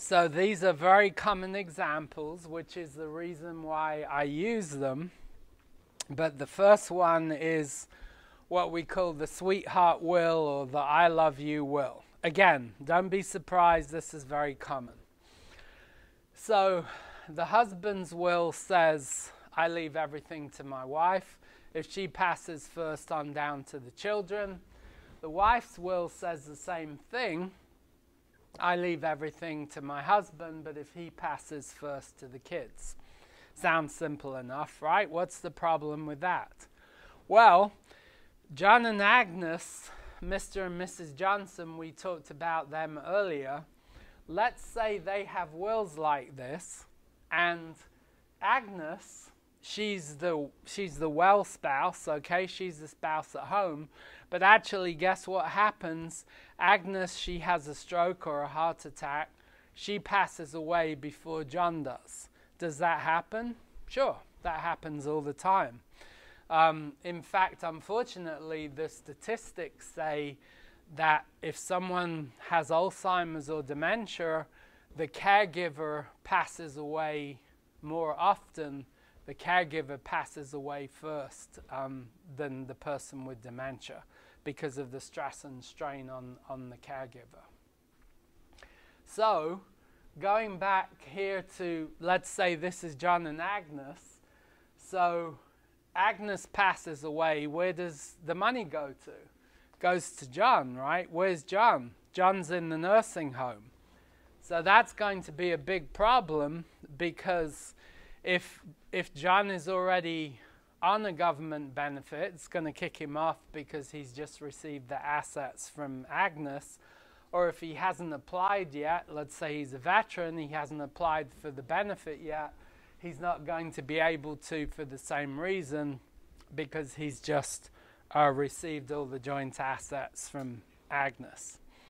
So these are very common examples, which is the reason why I use them. But the first one is what we call the sweetheart will or the I love you will. Again, don't be surprised, this is very common. So the husband's will says, I leave everything to my wife. If she passes first on down to the children. The wife's will says the same thing I leave everything to my husband, but if he passes first to the kids. Sounds simple enough, right? What's the problem with that? Well, John and Agnes, Mr. and Mrs. Johnson, we talked about them earlier. Let's say they have wills like this, and Agnes, she's the she's the well spouse, okay? She's the spouse at home. But actually, guess what happens? Agnes, she has a stroke or a heart attack. She passes away before John does. Does that happen? Sure, that happens all the time. Um, in fact, unfortunately, the statistics say that if someone has Alzheimer's or dementia, the caregiver passes away more often. The caregiver passes away first um, than the person with dementia because of the stress and strain on, on the caregiver. So, going back here to, let's say this is John and Agnes. So, Agnes passes away. Where does the money go to? Goes to John, right? Where's John? John's in the nursing home. So that's going to be a big problem because if if John is already on a government benefit, it's going to kick him off because he's just received the assets from Agnes. Or if he hasn't applied yet, let's say he's a veteran, he hasn't applied for the benefit yet, he's not going to be able to for the same reason because he's just uh, received all the joint assets from Agnes.